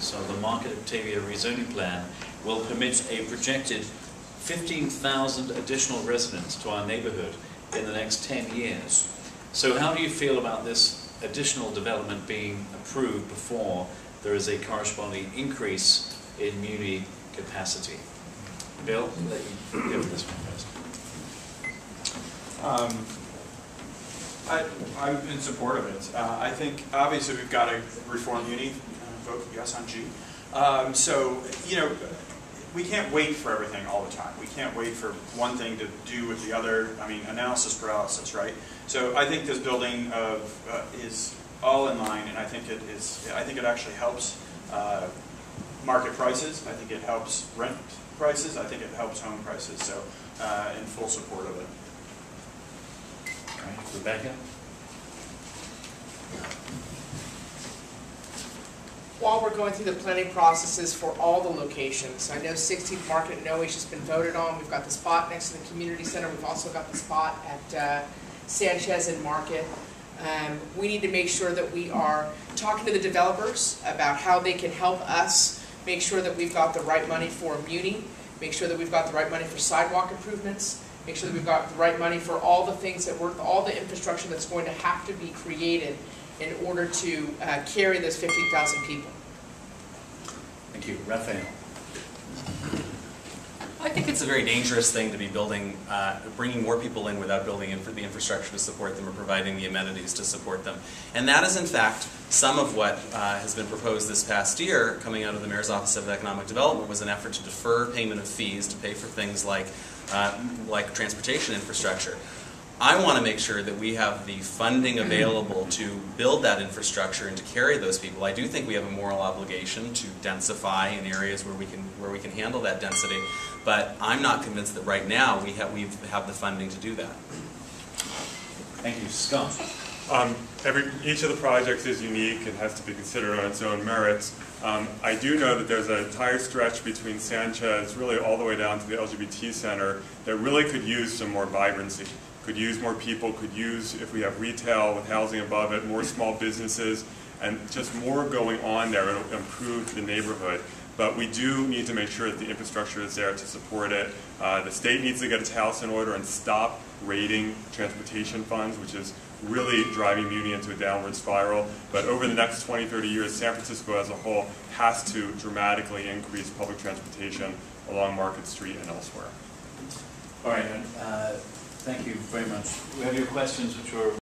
So the Market Octavia rezoning plan will permit a projected 15,000 additional residents to our neighborhood in the next 10 years. So how do you feel about this additional development being approved before there is a corresponding increase in muni capacity? Bill, let you give this one first. Um, I, I'm in support of it. Uh, I think obviously we've got to reform Muni, vote yes on G. Um, so, you know, we can't wait for everything all the time. We can't wait for one thing to do with the other. I mean, analysis paralysis, right? So I think this building of, uh, is all in line, and I think it is. I think it actually helps uh, market prices. I think it helps rent prices. I think it helps home prices. So, uh, in full support of it. All right, Rebecca? While we're going through the planning processes for all the locations, I know 16th Market and Noe's has been voted on. We've got the spot next to the community center. We've also got the spot at uh, Sanchez and Market. Um, we need to make sure that we are talking to the developers about how they can help us make sure that we've got the right money for Muni, make sure that we've got the right money for sidewalk improvements, make sure that we've got the right money for all the things that we're, all the infrastructure that's going to have to be created in order to uh, carry those 50,000 people. Thank you. Rafael? I think it's a very dangerous thing to be building, uh, bringing more people in without building in for the infrastructure to support them or providing the amenities to support them. And that is, in fact, some of what uh, has been proposed this past year, coming out of the Mayor's Office of Economic Development, was an effort to defer payment of fees to pay for things like, uh, like transportation infrastructure. I want to make sure that we have the funding available to build that infrastructure and to carry those people. I do think we have a moral obligation to densify in areas where we can where we can handle that density, but I'm not convinced that right now we have we have the funding to do that. Thank you. Scott? Um, every, each of the projects is unique and has to be considered on its own merits. Um, I do know that there's an entire stretch between Sanchez, really all the way down to the LGBT Center, that really could use some more vibrancy could use more people, could use, if we have retail with housing above it, more small businesses, and just more going on there. It'll improve the neighborhood. But we do need to make sure that the infrastructure is there to support it. Uh, the state needs to get its house in order and stop raiding transportation funds, which is really driving Muni into a downward spiral. But over the next 20, 30 years, San Francisco as a whole has to dramatically increase public transportation along Market Street and elsewhere. All right. Uh, Thank you very much. We have your questions, which were